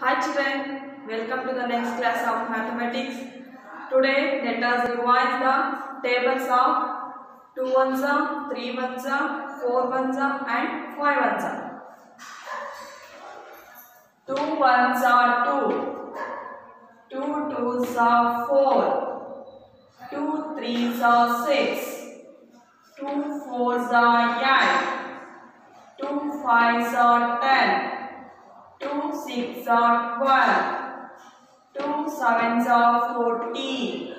Hi children, welcome to the next class of mathematics. Today let us revise the tables of 2 ones, 3 ones, 4 ones and 5 ones. 2 ones are 2, 2 twos are 4, 2 threes are 6, 2 fours are 8, 2 fives are 10, Two six are twelve. Two sevens are fourteen.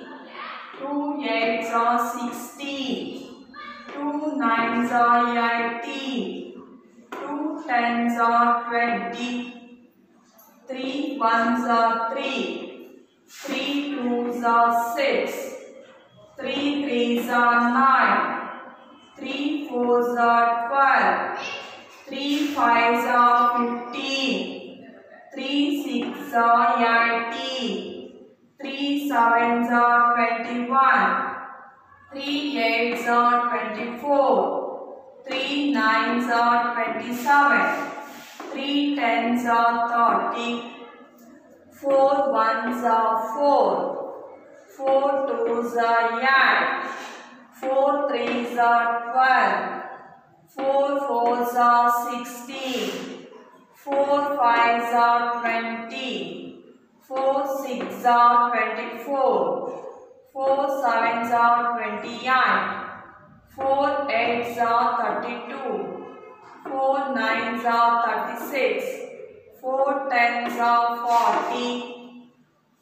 Two eights are sixteen. Two nines are eighteen. Two tens are twenty. Three ones are three. Three twos are six. Three threes are nine. Three fours are twelve. Three fives are fifteen. Eighteen. Three sevens are twenty-one. Three eights are twenty-four. Three nines are twenty-seven. Three tens are thirty. Four ones are four. Four twos are eight. Four threes are twelve. Four fours are sixteen. Four fives are twenty. Four six are twenty-four. Four sevens are twenty-eight. Four eights are thirty-two. Four nines are thirty-six. Four tens are forty.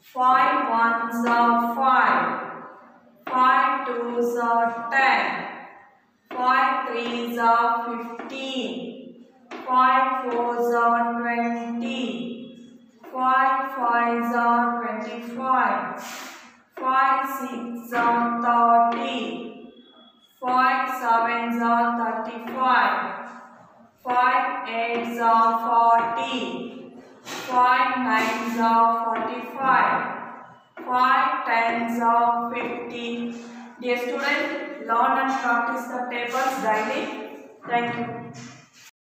Five ones are five. Five twos are ten. Five threes are fifteen. Five fours are twenty. Five fives are twenty-five. Five six are thirty. Five sevens are thirty-five. Five eights are forty. Five nines are forty-five. Five tens are fifty. Dear students, learn and practice the tables daily. Thank you.